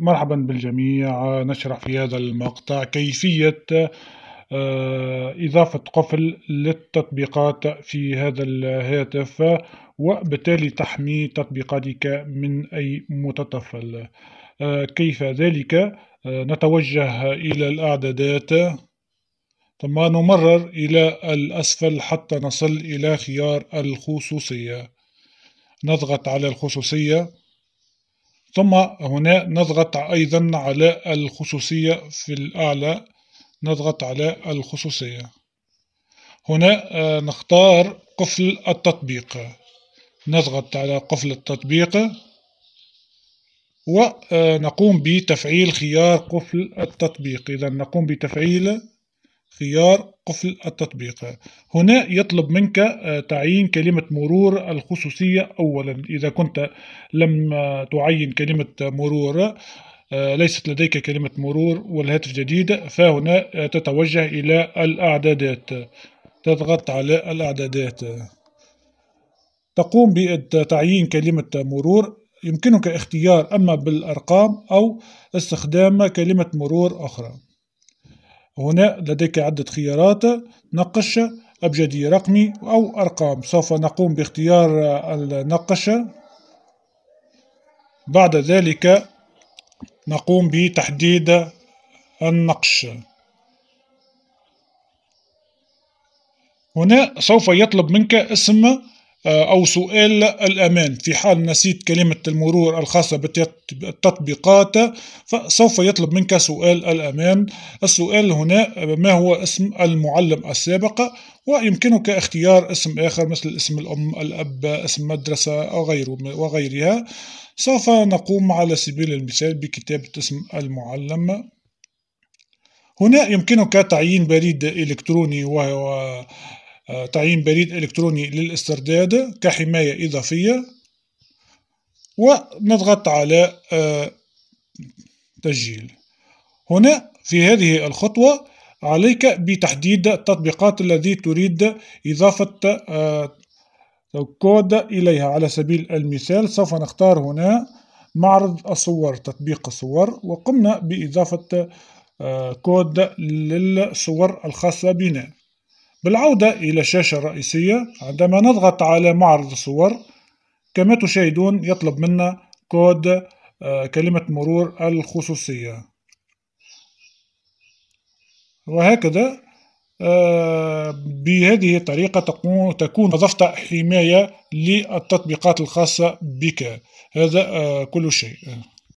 مرحبا بالجميع نشرح في هذا المقطع كيفية آه، إضافة قفل للتطبيقات في هذا الهاتف وبالتالي تحمي تطبيقاتك من أي متطفل. آه، كيف ذلك؟ آه، نتوجه إلى الأعدادات. ثم نمرر إلى الأسفل حتى نصل إلى خيار الخصوصية. نضغط على الخصوصية. ثم هنا نضغط أيضا على الخصوصية في الأعلى. نضغط على الخصوصية. هنا آه، نختار قفل التطبيق. نضغط على قفل التطبيق ونقوم بتفعيل خيار قفل التطبيق. إذا نقوم بتفعيل خيار قفل التطبيق. هنا يطلب منك آه، تعيين كلمة مرور الخصوصية أولا. إذا كنت لم تعين كلمة مرور آه، ليست لديك كلمة مرور والهاتف جديد فهنا تتوجه إلى الأعدادات. تضغط على الأعدادات. تقوم بتعيين كلمة مرور. يمكنك اختيار أما بالأرقام أو استخدام كلمة مرور أخرى. هنا لديك عدة خيارات. نقش أبجدي رقمي أو أرقام. سوف نقوم باختيار النقش. بعد ذلك نقوم بتحديد النقش. هنا سوف يطلب منك اسم أو سؤال الأمان. في حال نسيت كلمة المرور الخاصة بالتطبيقات فسوف يطلب منك سؤال الأمان. السؤال هنا ما هو اسم المعلم السابق؟ ويمكنك اختيار اسم آخر مثل اسم الأم الأب اسم مدرسة أو غيره وغيرها. سوف نقوم على سبيل المثال بكتابة اسم المعلم. هنا يمكنك تعيين بريد إلكتروني وهو آه، تعيين بريد إلكتروني للاسترداد كحماية إضافية ونضغط على آه، تسجيل. هنا في هذه الخطوة عليك بتحديد التطبيقات الذي تريد إضافة آه، كود إليها. على سبيل المثال سوف نختار هنا معرض الصور تطبيق الصور وقمنا بإضافة كود للصور الخاصة بنا. بالعودة إلى الشاشة الرئيسية عندما نضغط على معرض الصور كما تشاهدون يطلب منا كود آه، كلمة مرور الخصوصية. وهكذا آه، بهذه الطريقة تكون أضفت حماية للتطبيقات الخاصة بك. هذا آه، كل شيء.